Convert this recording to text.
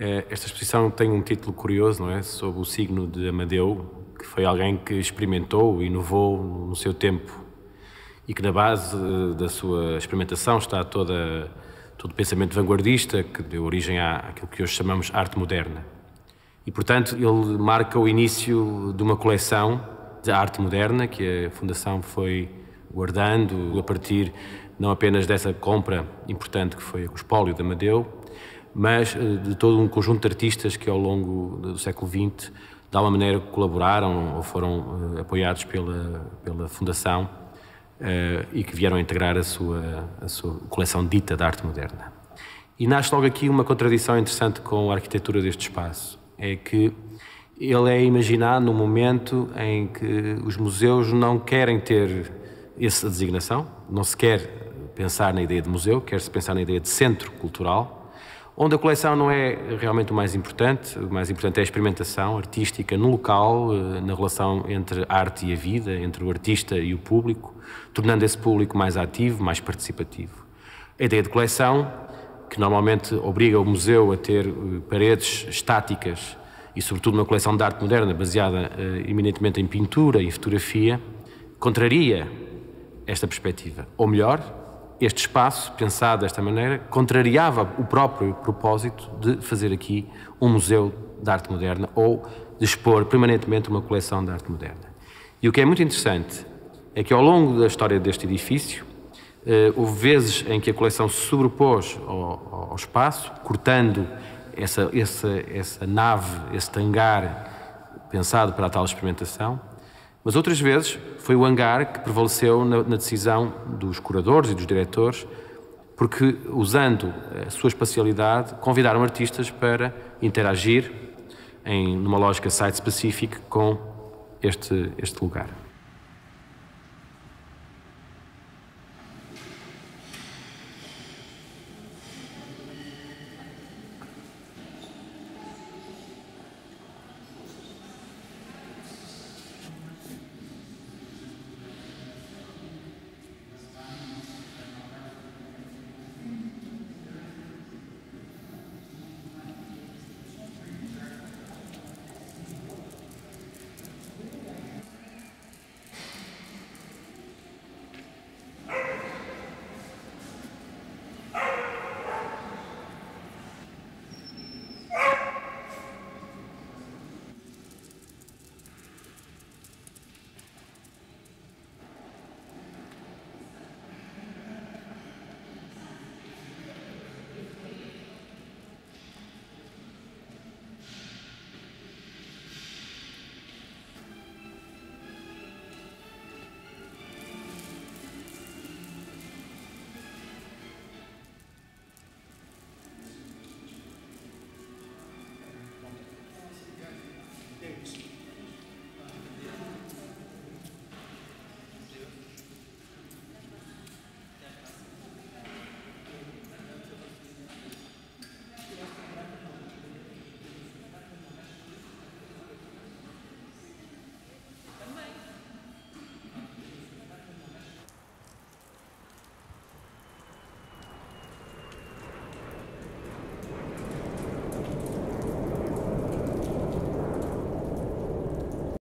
Eh, esta exposição tem um título curioso, não é? Sobre o signo de Amadeu, que foi alguém que experimentou inovou no seu tempo e que na base eh, da sua experimentação está toda, todo o pensamento vanguardista que deu origem àquilo que hoje chamamos arte moderna. E, portanto, ele marca o início de uma coleção de arte moderna que a Fundação foi guardando a partir não apenas dessa compra importante que foi o espólio de Amadeu, mas eh, de todo um conjunto de artistas que ao longo do século XX de alguma maneira colaboraram ou foram uh, apoiados pela, pela Fundação uh, e que vieram a integrar a sua, a sua coleção dita de arte moderna. E nasce logo aqui uma contradição interessante com a arquitetura deste espaço. É que ele é imaginado num momento em que os museus não querem ter essa designação, não se quer pensar na ideia de museu, quer-se pensar na ideia de centro cultural, onde a coleção não é realmente o mais importante, o mais importante é a experimentação artística no local, eh, na relação entre a arte e a vida, entre o artista e o público, tornando esse público mais ativo, mais participativo. A ideia de coleção, que normalmente obriga o museu a ter eh, paredes estáticas e, sobretudo, uma coleção de arte moderna baseada uh, eminentemente em pintura e fotografia, contraria esta perspectiva. Ou melhor, este espaço, pensado desta maneira, contrariava o próprio propósito de fazer aqui um museu de arte moderna ou de expor permanentemente uma coleção de arte moderna. E o que é muito interessante é que ao longo da história deste edifício, eh, houve vezes em que a coleção se sobrepôs ao, ao espaço, cortando essa, essa, essa nave, esse hangar pensado para a tal experimentação, mas outras vezes foi o hangar que prevaleceu na, na decisão dos curadores e dos diretores, porque, usando a sua espacialidade, convidaram artistas para interagir em numa lógica site-specific com este, este lugar.